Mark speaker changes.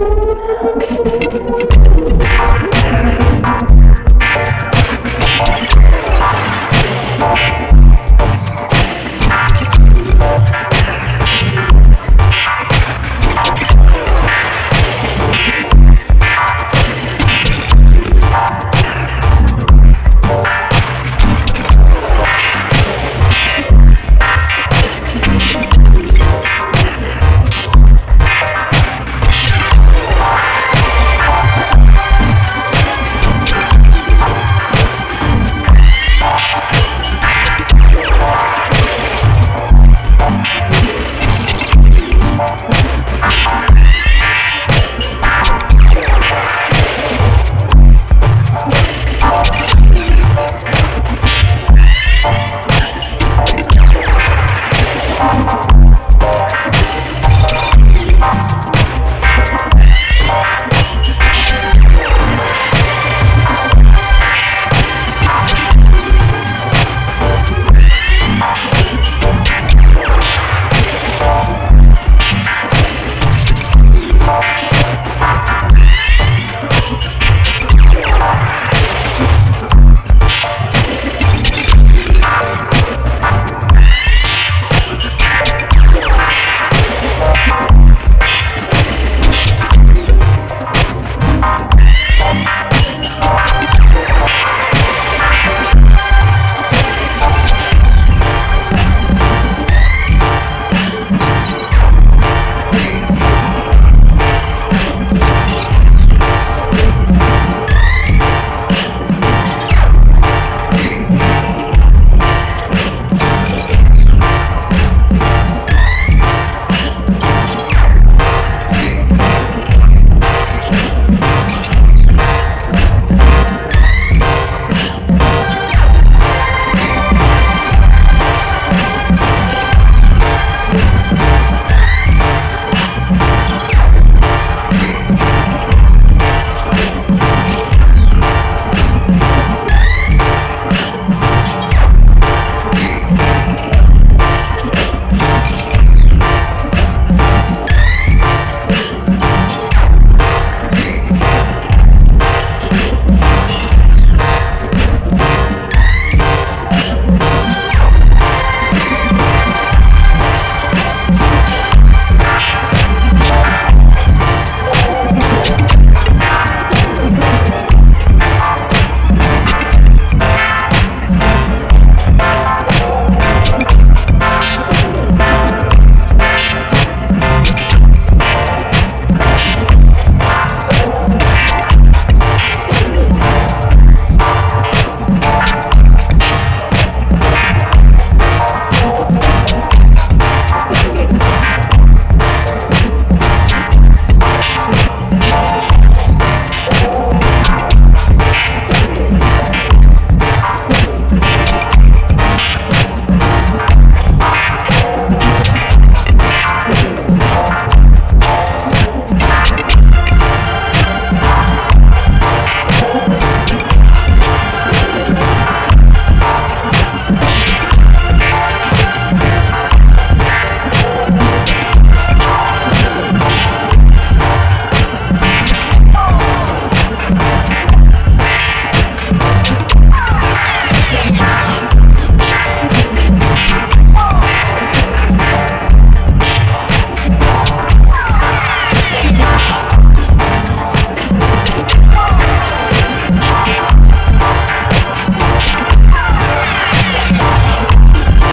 Speaker 1: I'm sorry.